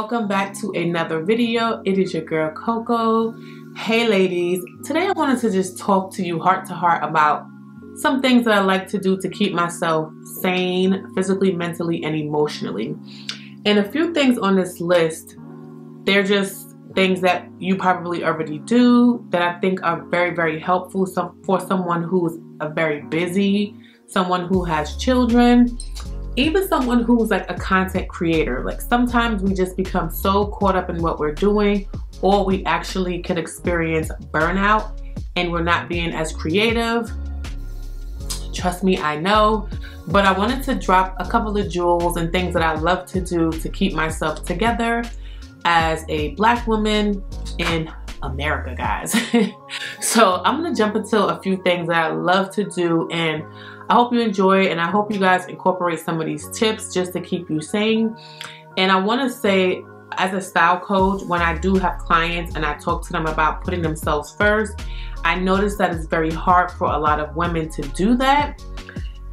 Welcome back to another video. It is your girl Coco. Hey ladies, today I wanted to just talk to you heart to heart about some things that I like to do to keep myself sane, physically, mentally, and emotionally. And a few things on this list, they're just things that you probably already do that I think are very, very helpful for someone who's a very busy, someone who has children, even someone who's like a content creator, like sometimes we just become so caught up in what we're doing or we actually can experience burnout and we're not being as creative. Trust me, I know. But I wanted to drop a couple of jewels and things that I love to do to keep myself together as a black woman in America, guys. so I'm gonna jump into a few things that I love to do and I hope you enjoy and I hope you guys incorporate some of these tips just to keep you sane. And I want to say as a style coach, when I do have clients and I talk to them about putting themselves first, I notice that it's very hard for a lot of women to do that.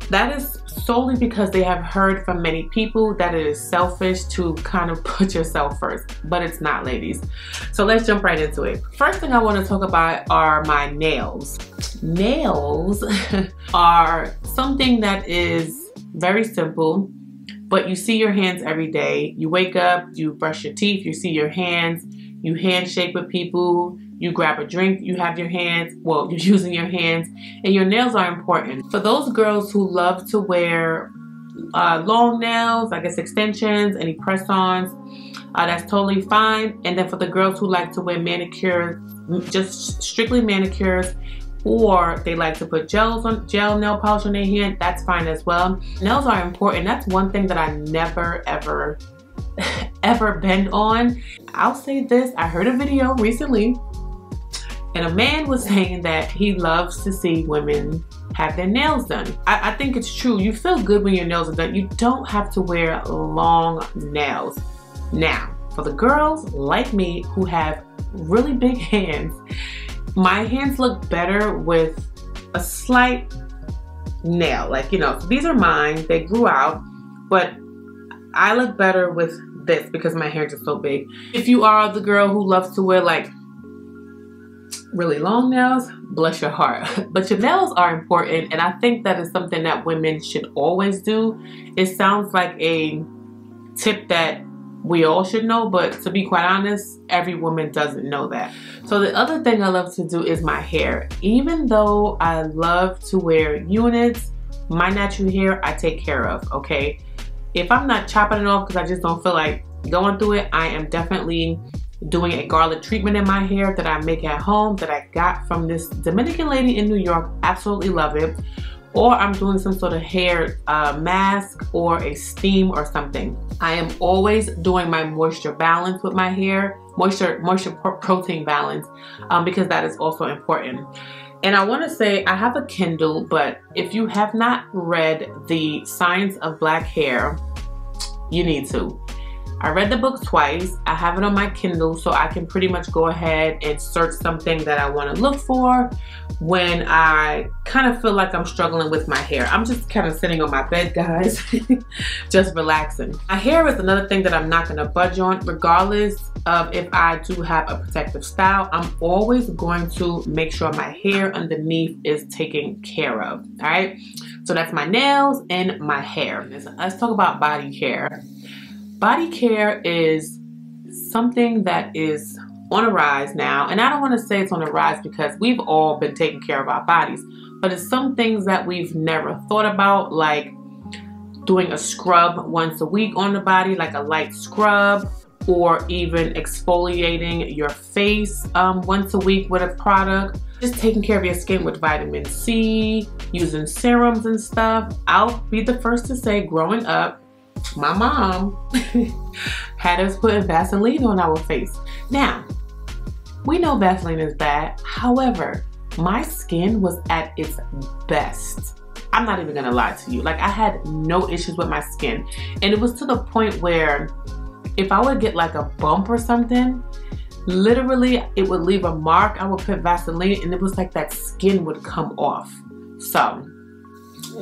That is solely because they have heard from many people that it is selfish to kind of put yourself first, but it's not, ladies. So let's jump right into it. First thing I want to talk about are my nails. Nails are something that is very simple, but you see your hands every day. You wake up, you brush your teeth, you see your hands, you handshake with people, you grab a drink, you have your hands, well, you're using your hands, and your nails are important. For those girls who love to wear uh, long nails, I guess extensions, any press-ons, uh, that's totally fine. And then for the girls who like to wear manicures, just strictly manicures, or they like to put gels on gel nail polish on their hand, that's fine as well. Nails are important. That's one thing that I never ever ever bend on. I'll say this, I heard a video recently and a man was saying that he loves to see women have their nails done. I, I, think it's true. You feel good when your nails are done. You don't have to wear long nails. Now, for the girls like me who have really big hands, my hands look better with a slight nail. Like, you know, these are mine. They grew out, but I look better with this because my hair is so big. If you are the girl who loves to wear like really long nails, bless your heart. But your nails are important and I think that is something that women should always do. It sounds like a tip that we all should know, but to be quite honest, every woman doesn't know that. So the other thing I love to do is my hair. Even though I love to wear units, my natural hair I take care of, okay? If I'm not chopping it off because I just don't feel like going through it, I am definitely doing a garlic treatment in my hair that I make at home that I got from this Dominican lady in New York. Absolutely love it. Or I'm doing some sort of hair uh, mask or a steam or something. I am always doing my moisture balance with my hair, moisture, moisture protein balance, um, because that is also important. And I want to say I have a Kindle, but if you have not read The Science of Black Hair, you need to. I read the book twice. I have it on my Kindle so I can pretty much go ahead and search something that I want to look for when I kind of feel like I'm struggling with my hair. I'm just kind of sitting on my bed, guys, just relaxing. My hair is another thing that I'm not going to budge on regardless of if I do have a protective style. I'm always going to make sure my hair underneath is taken care of, all right? So that's my nails and my hair. Let's talk about body care. Body care is something that is on a rise now. And I don't want to say it's on a rise because we've all been taking care of our bodies. But it's some things that we've never thought about, like doing a scrub once a week on the body, like a light scrub, or even exfoliating your face um, once a week with a product. Just taking care of your skin with vitamin C, using serums and stuff. I'll be the first to say growing up, my mom had us putting Vaseline on our face. Now, we know Vaseline is bad. However, my skin was at its best. I'm not even gonna lie to you. Like I had no issues with my skin. And it was to the point where if I would get like a bump or something, literally it would leave a mark. I would put Vaseline and it was like that skin would come off. So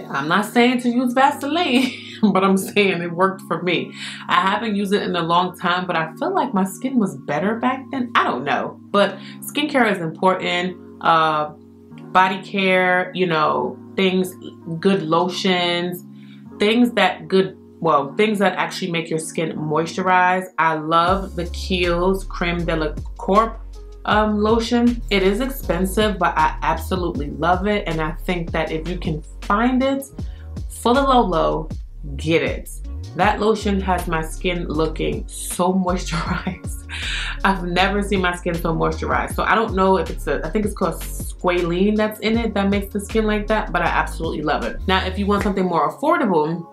I'm not saying to use Vaseline. but I'm saying it worked for me. I haven't used it in a long time, but I feel like my skin was better back then. I don't know, but skincare is important. Uh, body care, you know, things, good lotions, things that good well, things that actually make your skin moisturize. I love the Kiehl's Creme de la Corp um, lotion. It is expensive, but I absolutely love it. And I think that if you can find it for the low low, get it. That lotion has my skin looking so moisturized. I've never seen my skin so moisturized. So I don't know if it's a, I think it's called squalene that's in it that makes the skin like that, but I absolutely love it. Now, if you want something more affordable,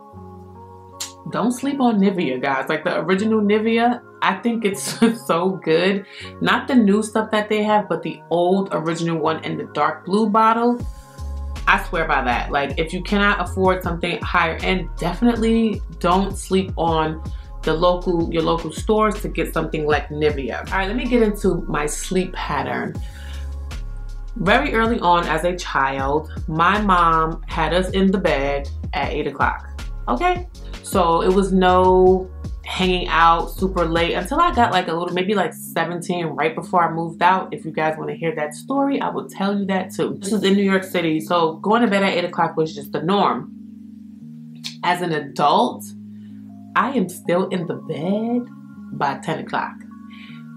don't sleep on Nivea, guys. Like the original Nivea, I think it's so good. Not the new stuff that they have, but the old original one in the dark blue bottle. I swear by that. Like if you cannot afford something higher end, definitely don't sleep on the local your local stores to get something like Nivea. All right, let me get into my sleep pattern. Very early on as a child, my mom had us in the bed at 8 o'clock. Okay? So it was no hanging out super late until I got like a little, maybe like 17 right before I moved out. If you guys want to hear that story, I will tell you that too. This is in New York City. So going to bed at 8 o'clock was just the norm. As an adult, I am still in the bed by 10 o'clock.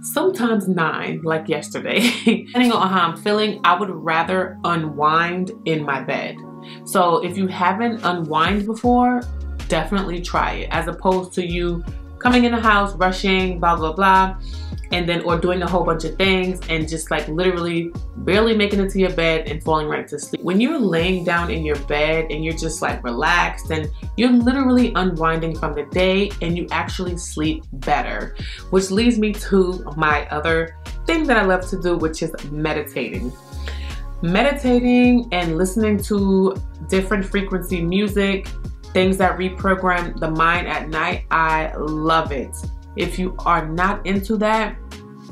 Sometimes 9, like yesterday. Depending on how I'm feeling, I would rather unwind in my bed. So if you haven't unwind before, definitely try it as opposed to you coming in the house, rushing, blah, blah, blah, and then, or doing a whole bunch of things and just like literally barely making it to your bed and falling right to sleep. When you're laying down in your bed and you're just like relaxed and you're literally unwinding from the day and you actually sleep better, which leads me to my other thing that I love to do, which is meditating meditating and listening to different frequency music things that reprogram the mind at night, I love it. If you are not into that,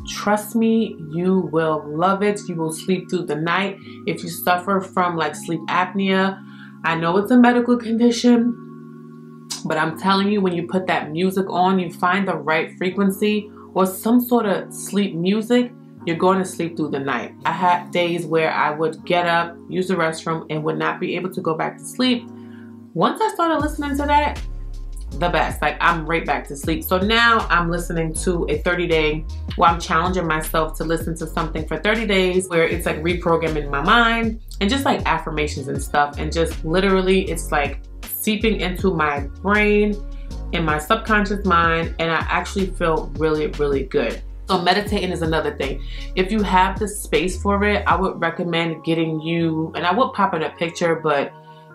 trust me, you will love it. You will sleep through the night. If you suffer from like sleep apnea, I know it's a medical condition, but I'm telling you, when you put that music on, you find the right frequency or some sort of sleep music, you're going to sleep through the night. I had days where I would get up, use the restroom, and would not be able to go back to sleep once I started listening to that, the best. Like I'm right back to sleep. So now I'm listening to a 30 day where I'm challenging myself to listen to something for 30 days where it's like reprogramming my mind and just like affirmations and stuff. And just literally it's like seeping into my brain and my subconscious mind. And I actually feel really, really good. So meditating is another thing. If you have the space for it, I would recommend getting you, and I would pop in a picture, but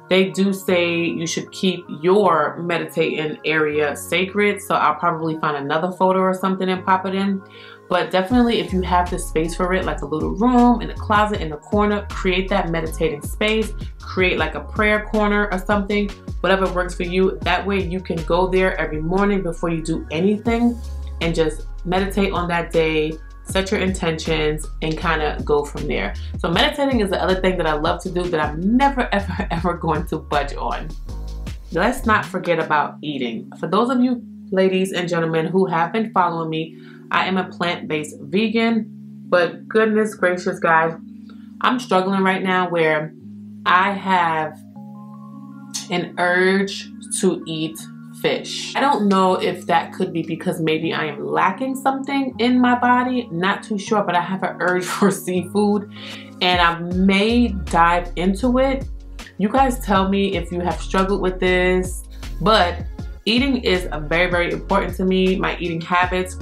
they do say you should keep your meditating area sacred. So I'll probably find another photo or something and pop it in. But definitely if you have the space for it, like a little room in a closet in the corner, create that meditating space, create like a prayer corner or something, whatever works for you. That way you can go there every morning before you do anything and just meditate on that day, set your intentions, and kind of go from there. So meditating is the other thing that I love to do that I'm never, ever, ever going to budge on. Let's not forget about eating. For those of you ladies and gentlemen who have been following me, I am a plant-based vegan, but goodness gracious, guys, I'm struggling right now where I have an urge to eat fish. I don't know if that could be because maybe I am lacking something in my body. Not too sure, but I have an urge for seafood and I may dive into it. You guys tell me if you have struggled with this, but eating is very, very important to me. My eating habits,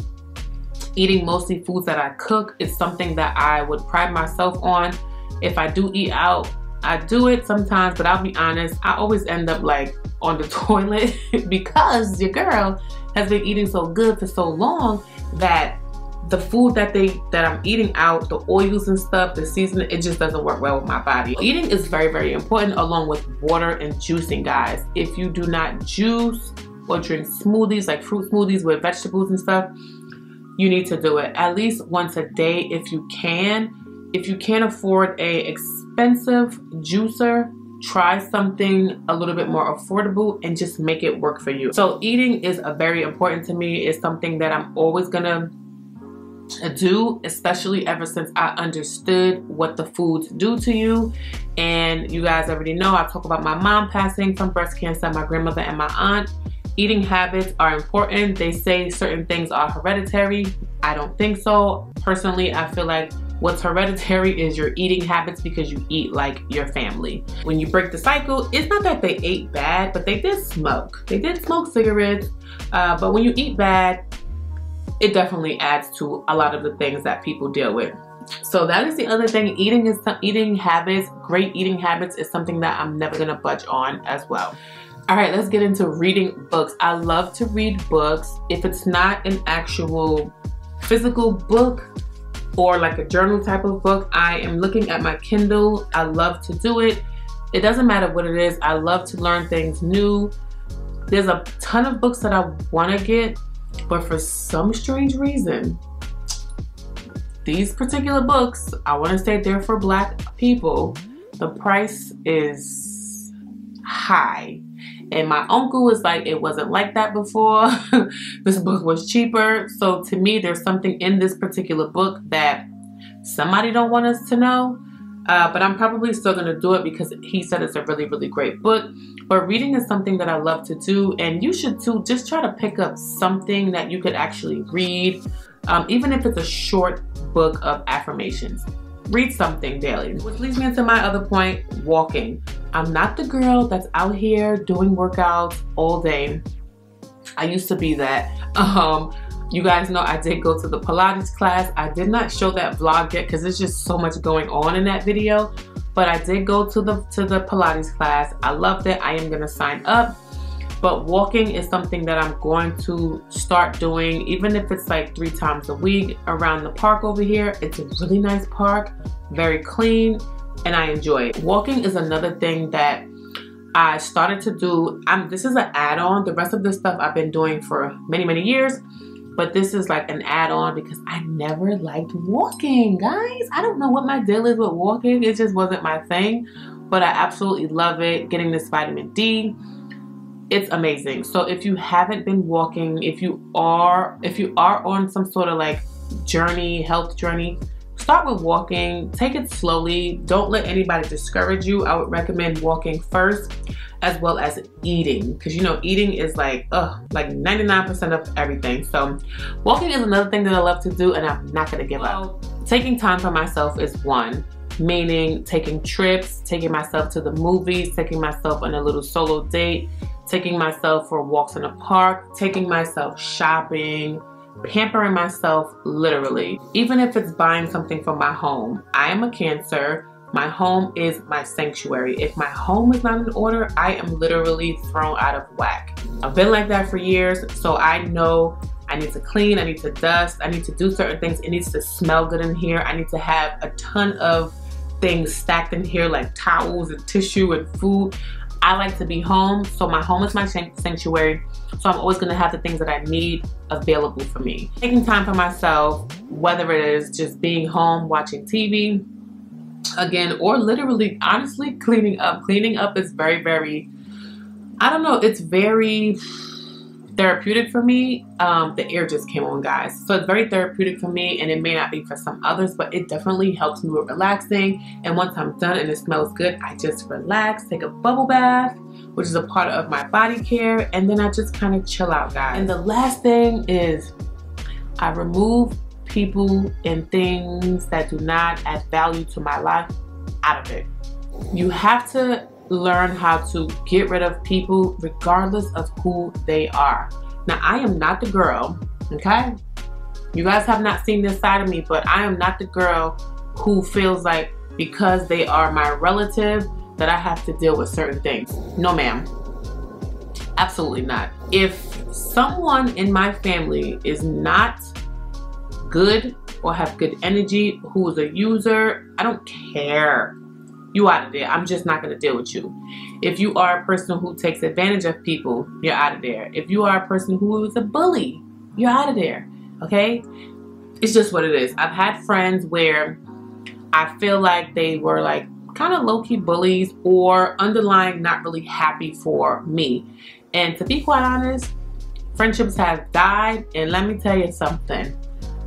eating mostly foods that I cook is something that I would pride myself on. If I do eat out, I do it sometimes, but I'll be honest, I always end up like on the toilet because your girl has been eating so good for so long that the food that they that I'm eating out, the oils and stuff, the seasoning, it just doesn't work well with my body. Eating is very, very important along with water and juicing, guys. If you do not juice or drink smoothies, like fruit smoothies with vegetables and stuff, you need to do it at least once a day if you can. If you can't afford a expensive juicer, try something a little bit more affordable and just make it work for you. So eating is a very important to me. It's something that I'm always gonna do, especially ever since I understood what the foods do to you. And you guys already know I talk about my mom passing from breast cancer, my grandmother and my aunt. Eating habits are important. They say certain things are hereditary. I don't think so. Personally, I feel like what's hereditary is your eating habits because you eat like your family. When you break the cycle, it's not that they ate bad, but they did smoke. They did smoke cigarettes, uh, but when you eat bad, it definitely adds to a lot of the things that people deal with. So that is the other thing. Eating is eating habits, great eating habits is something that I'm never gonna budge on as well. All right, let's get into reading books. I love to read books. If it's not an actual physical book or like a journal type of book, I am looking at my Kindle. I love to do it. It doesn't matter what it is. I love to learn things new. There's a ton of books that I want to get but for some strange reason, these particular books, I want to say they're for black people, the price is high. And my uncle was like, it wasn't like that before. this book was cheaper. So to me, there's something in this particular book that somebody don't want us to know. Uh, but I'm probably still going to do it because he said it's a really, really great book. But reading is something that I love to do, and you should too. Just try to pick up something that you could actually read, um, even if it's a short book of affirmations. Read something daily. Which leads me into my other point walking. I'm not the girl that's out here doing workouts all day. I used to be that. Um, you guys know I did go to the Pilates class. I did not show that vlog yet because there's just so much going on in that video. But I did go to the to the Pilates class. I loved it. I am gonna sign up. But walking is something that I'm going to start doing, even if it's like three times a week around the park over here. It's a really nice park, very clean, and I enjoy it. Walking is another thing that I started to do. I'm, this is an add-on. The rest of this stuff I've been doing for many, many years but this is like an add-on because I never liked walking, guys. I don't know what my deal is with walking. It just wasn't my thing, but I absolutely love it. Getting this vitamin D, it's amazing. So if you haven't been walking, if you are, if you are on some sort of like journey, health journey, start with walking. Take it slowly. Don't let anybody discourage you. I would recommend walking first as well as eating because you know eating is like uh like 99% of everything so walking is another thing that I love to do and I'm not gonna give up taking time for myself is one meaning taking trips taking myself to the movies taking myself on a little solo date taking myself for walks in the park taking myself shopping pampering myself literally even if it's buying something for my home I am a cancer my home is my sanctuary. If my home is not in order, I am literally thrown out of whack. I've been like that for years, so I know I need to clean, I need to dust, I need to do certain things. It needs to smell good in here. I need to have a ton of things stacked in here like towels and tissue and food. I like to be home, so my home is my sanctuary. So I'm always gonna have the things that I need available for me. Taking time for myself, whether it is just being home, watching TV, again or literally honestly cleaning up cleaning up is very very I don't know it's very therapeutic for me um, the air just came on guys. So it's very therapeutic for me and it may not be for some others but it definitely helps me with relaxing. And once I'm done and it smells good I just relax take a bubble bath which is a part of my body care and then I just kind of chill out guys. And the last thing is I remove people and things that do not add value to my life out of it. You have to learn how to get rid of people regardless of who they are. Now, I am not the girl, okay? You guys have not seen this side of me, but I am not the girl who feels like because they are my relative that I have to deal with certain things. No, ma'am. Absolutely not. If someone in my family is not good or have good energy, who is a user, I don't care. You out of there. I'm just not going to deal with you. If you are a person who takes advantage of people, you're out of there. If you are a person who is a bully, you're out of there. Okay? It's just what it is. I've had friends where I feel like they were like kind of low-key bullies or underlying not really happy for me. And to be quite honest, friendships have died and let me tell you something.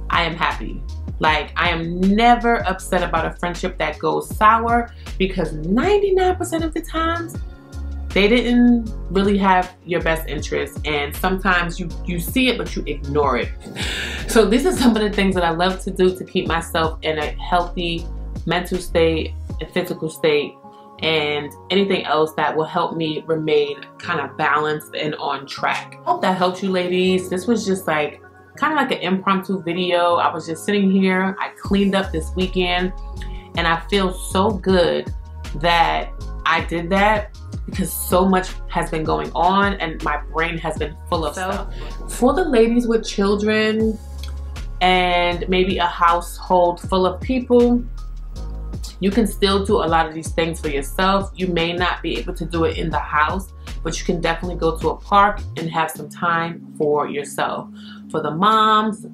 I am happy. Like I am never upset about a friendship that goes sour because 99% of the times they didn't really have your best interest and sometimes you you see it but you ignore it so these are some of the things that I love to do to keep myself in a healthy mental state and physical state and anything else that will help me remain kind of balanced and on track. Hope that helps you ladies. This was just like kind of like an impromptu video. I was just sitting here. I cleaned up this weekend and I feel so good that I did that because so much has been going on and my brain has been full of so, stuff. For the ladies with children and maybe a household full of people, you can still do a lot of these things for yourself. You may not be able to do it in the house, but you can definitely go to a park and have some time for yourself. For the moms,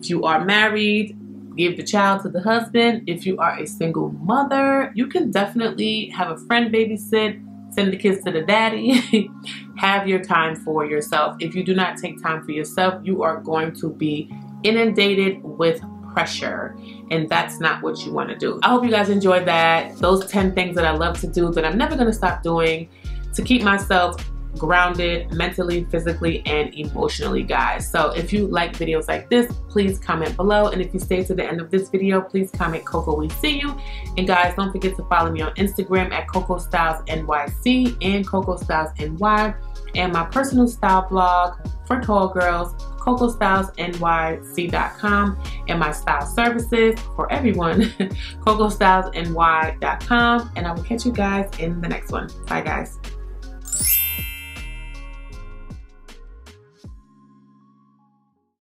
if you are married, give the child to the husband. If you are a single mother, you can definitely have a friend babysit, send the kids to the daddy. have your time for yourself. If you do not take time for yourself, you are going to be inundated with pressure and that's not what you want to do. I hope you guys enjoyed that. Those 10 things that I love to do that I'm never going to stop doing to keep myself grounded mentally, physically, and emotionally, guys. So if you like videos like this, please comment below. And if you stay to the end of this video, please comment Coco We See You. And guys, don't forget to follow me on Instagram at Coco Styles NYC and Coco Styles NY and my personal style blog for tall girls, CocoStylesNYC.com, and my style services for everyone, CocoStylesNY.com. And I will catch you guys in the next one. Bye, guys.